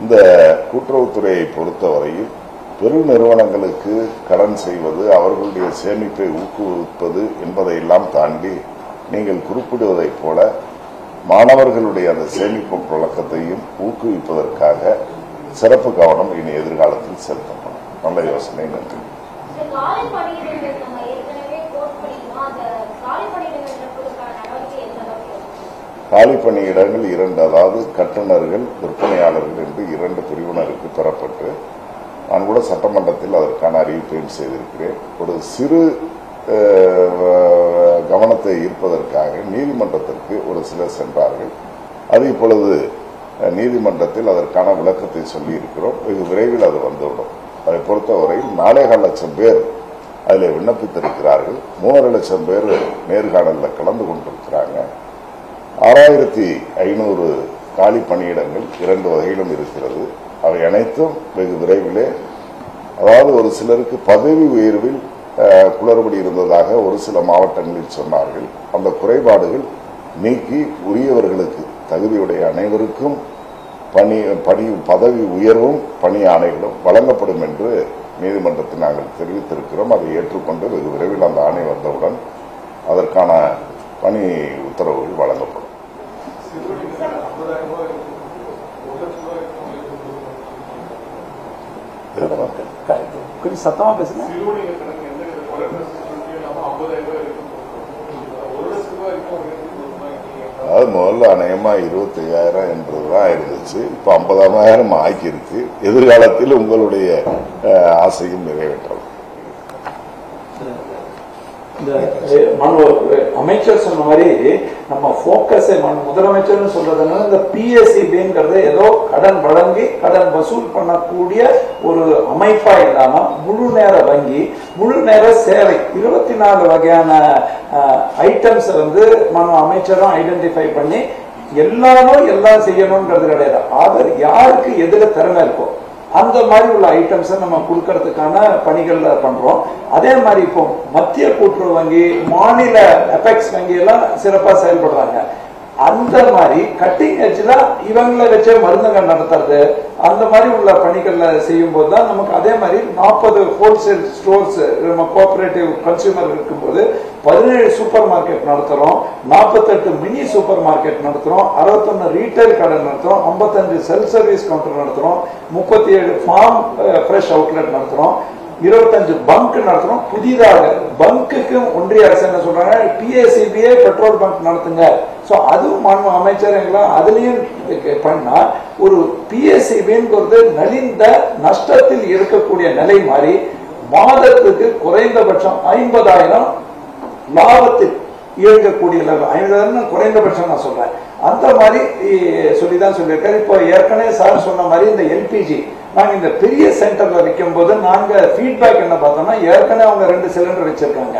இந்த கூட்டுறவுத்துறையை பொறுத்தவரையில் பெருநிறுவனங்களுக்கு கடன் செய்வது அவர்களுடைய சேமிப்பை ஊக்குவிப்பது என்பதையெல்லாம் தாண்டி நீங்கள் குறிப்பிடுவதைப் போல மாணவர்களுடைய அந்த சேமிப்பு பழக்கத்தையும் ஊக்குவிப்பதற்காக சிறப்பு கவனம் இனி எதிர்காலத்தில் செலுத்தப்படும். நல்ல யோசனை நன்றி இந்த காலை பணியிடங்கள் நம்ம ஏற்கனவே கோட் பண்ணிருந்தோம் அந்த காலை பணியிடங்கள் நிரப்புவதற்கான நடவடிக்கை எந்த அளவுக்கு இருக்கு? காலி பணியிடங்கள் இரண்டு அதாவது கட்டுநர்கள் விற்பனையாளர்கள் என்று இரண்டு பிரிவினருக்கு பெறப்பட்டு நான் கூட சட்டமன்றத்தில் அதற்கான அறிவிப்பையும் செய்திருக்கிறேன். ஒரு சிறு கவனத்தை ஈர்ப்பதற்காக நீதிமன்றத்திற்கு ஒரு சிலர் சென்றார்கள். அது இப்பொழுது நீதிமன்றத்தில் அதற்கான விளக்கத்தை சொல்லி இருக்கிறோம் வெகு விரைவில் அது வந்துவிடும். அதை பொறுத்தவரையில் நாலேகால் லட்சம் பேர் அதில் விண்ணப்பித்திருக்கிறார்கள். மூணரை லட்சம் பேர் நேர்காணலில் கலந்து கொண்டிருக்கிறாங்க. ஆறாயிரத்தி ஐநூறு காலி பணியிடங்கள் இரண்டு வகையிலும் இருக்கிறது. அவை அனைத்தும் வெகு விரைவிலே அதாவது ஒரு சிலருக்கு பதவி உயர்வில் குளறுபடி இருந்ததாக ஒரு சில மாவட்டங்களில் சொன்னார்கள். அந்த குறைபாடுகள் நீக்கி உரியவர்களுக்கு தகுதியுடைய அனைவருக்கும் பணி பணி பதவி உயர்வும் பணி ஆணைகளும் வழங்கப்படும் என்று நீதிமன்றத்தில் நாங்கள் தெரிவித்திருக்கிறோம். அதை ஏற்றுக்கொண்டு வெகு விரைவில் அந்த ஆணை வந்தவுடன் அதற்கான பணி உத்தரவுகள் வழங்கப்படும் கொஞ்சம் சத்தமா பேசுங்க சிறுவணிக கடன் எந்த ஒரு லட்சம் இல்லாம ஐம்பதாயிரம் ரூபாய் வரைக்கும் கொடுக்கணும். ஒரு லட்சம் ரூபாய் வரைக்கும் ஒரு இடத்துக்கு வாங்கிட்டீங்க. அதாவது முதல்ல அநேகமா இருபத்தி ஐயாயிரம் என்றுதான் இருந்துச்சு. இப்ப ஐம்பதாயிரம் ஆக்கியிருக்கு எதிர்காலத்தில் உங்களுடைய அஹ், ஆசையும் நிறைவேற்றலாம். இந்த மனு அமைச்சர் சொன்ன மாதிரி நம்ம போக்கஸ் முதலமைச்சர்னு சொல்றதுனால இந்த பிஎஸ்சிபிங்கிறது ஏதோ கடன் வழங்கி கடன் வசூல் பண்ணக்கூடிய ஒரு அமைப்பா இல்லாம முழு நேர வங்கி முழு நேர சேவை இருபத்தி நாலு வகையான ஐட்டம்ஸ் வந்து நம்ம அமைச்சரும் ஐடென்டிஃபை பண்ணி எல்லாரும் எல்லாம் செய்யணும்ன்றது கிடையாது அவர் யாருக்கு எதுல திறமை இருக்கோ அந்த மாதிரி உள்ள ஐட்டம்ஸை நம்ம கொடுக்கறதுக்கான பணிகள்ல பண்றோம். அதே மாதிரி இப்போ மத்திய கூட்டுறவு வங்கி மாநில எஃபெக்ட்ஸ் வங்கி எல்லாம் சிறப்பாக செயல்படுறாங்க. அந்த மாதிரி கட்டிங் எட்ஜ்ல இவங்களை வச்சே மருந்துகள் நடத்துறது. அந்த மாதிரி உள்ள பணிகள்ல செய்யும் போது தான் நமக்கு அதே மாதிரி நாற்பது ஹோல்சேல் ஸ்டோர்ஸ் நம்ம கோஆபரேட்டிவ் கன்சியூமர் இருக்கும்போது பதினேழு சூப்பர் மார்க்கெட் நடத்துறோம் நாற்பத்தெட்டு மினி சூப்பர் மார்க்கெட் நடத்துறோம் அறுபத்தொன்னு ரீட்டைல் கடை நடத்துறோம் ஐம்பத்தஞ்சு செல்ஃப் சர்வீஸ் கவுண்டர் நடத்துறோம் முப்பத்தி ஏழு ஃபார்ம் ஃப்ரெஷ் அவுட்லெட் நடத்துறோம். இருபத்தஞ்சு பங்க் நடத்துறோம் புதிதாக பங்குக்கும் ஒன்றிய அரசு என்ன சொல்றாங்க? பிஎஸ்சிபியே பெட்ரோல் பங்க் நடத்துங்க. சோ அதுவும் மாண்பு அமைச்சர் எல்லாம் அதுலயும் பண்ணா ஒரு பிஎஸ்சிபிங்கிறது நலிந்த நஷ்டத்தில் இருக்கக்கூடிய நிலை மாதிரி மாதத்துக்கு குறைந்தபட்சம் ஐம்பதாயிரம் லாபத்தில் இயங்கக்கூடிய ஐம்பதாயிரம் குறைந்தபட்சம் நான் சொல்றேன். அந்த மாதிரி சொல்லி தான் சொல்லியிருக்காரு. இப்போ ஏற்கனவே சார் சொன்ன மாதிரி இந்த எல்பிஜி நாங்க இந்த பெரிய சென்டர்ல வைக்கும் போது நாங்க ஃபீட்பேக் என்ன பார்த்தோம்னா ஏற்கனவே அவங்க ரெண்டு சிலிண்டர் வச்சிருக்காங்க.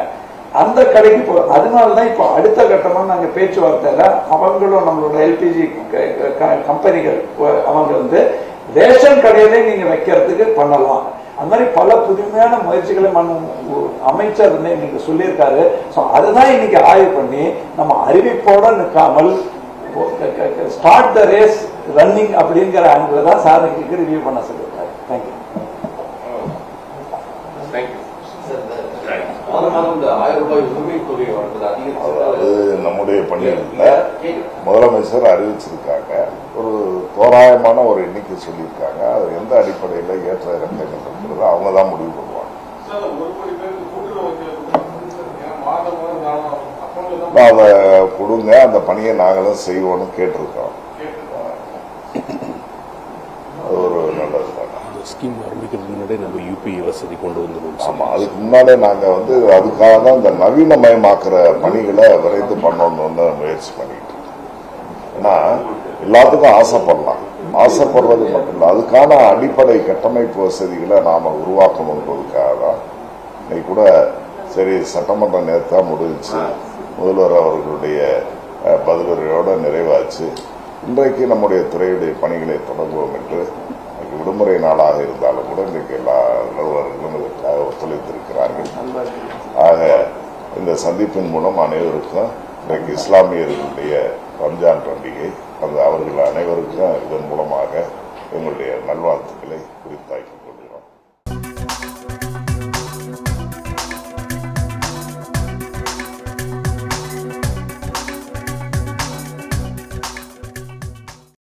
அந்த கடைக்கு போ அதனாலதான் இப்போ அடுத்த கட்டமா நாங்க பேச்சுவார்த்தையில அவங்களும் நம்மளோட எல்பிஜி கம்பெனிகள் அவங்க வந்து ரேஷன் கடையிலே நீங்க வைக்கிறதுக்கு பண்ணலாம். அந்த மாதிரி பல புதுமையான முயற்சிகளை மண் அமைச்சர் இன்னைக்கு சொல்லியிருக்காரு. ஸோ அதுதான் இன்னைக்கு ஆய்வு பண்ணி நம்ம அறிவிப்போட நிற்காமல் ஸ்டார்ட் த ரேஸ் ரன்னிங் அப்படிங்கிற ஆங்கிள் தான் சார் இன்னைக்கு ரிவ்யூ பண்ண சொல்லியிருக்காரு. தேங்க்யூ மாதம் மாதம் இந்த ஆயிரம் ரூபாய் உரிமை தொகை வழங்குது. அது அதிகரிச்சு நம்முடைய பள்ளியில முதலமைச்சர் அறிவிச்சிருக்காங்க. ஒரு தோராயமான ஒரு எண்ணிக்கை சொல்லியிருக்காங்க. அது எந்த அடிப்படையில் ஏற்ற இறக்கங்கள் இருக்கிறது அவங்க தான் முடிவு பண்ணுவாங்க சார், ஒரு கோடி பேருக்கு கூட்டுறவு வங்கியில கொடுக்கணும். ஏன்னா மாதம் மாதம் நானும் அக்கௌண்ட்ல தான் நான் அதை கொடுங்க அந்த பணியை நாங்களும் செய்வோம்னு கேட்டிருக்கோம். அது ஒரு நல்லது ஸ்கீம் ஆரம்பிக்கிறதுக்கு முன்னாடி நம்ம யூபிஐ வசதி கொண்டு வந்துடும் ஆமா அதுக்கு முன்னாலே நாங்க வந்து அதுக்காக தான் இந்த நவீனமயமாக்குற பணிகளை விரைந்து பண்ணணும்னு முயற்சி பண்ணிட்டு. ஏன்னா எல்லாத்துக்கும் ஆசைப்படலாம். ஆசைப்படுறது மட்டும் இல்லை அதுக்கான அடிப்படை கட்டமைப்பு வசதிகளை நாம உருவாக்கணுன்றதுக்காக தான். இன்னைக்கு கூட சரி சட்டமன்ற நேரத்தா முடிஞ்சுச்சு. முதல்வர் அவர்களுடைய அஹ், பதிலுரையோட நிறைவாச்சு. இன்றைக்கு நம்முடைய துறையுடைய பணிகளை தொடங்குவோம் என்று விடுமுறை நாளாக இருந்தாலும் கூட இன்றைக்கு எல்லா அலுவலர்களும் இதற்காக ஒத்துழைத்திருக்கிறார்கள். ஆக இந்த சந்திப்பின் மூலம் அனைவருக்கும் இன்றைக்கு இஸ்லாமியர்களுடைய ரம்ஜான் பண்டிகை அந்த அவர்கள் அனைவருக்கும் இதன் மூலமாக எங்களுடைய நல்வாழ்த்துக்களை குறித்தாக்கி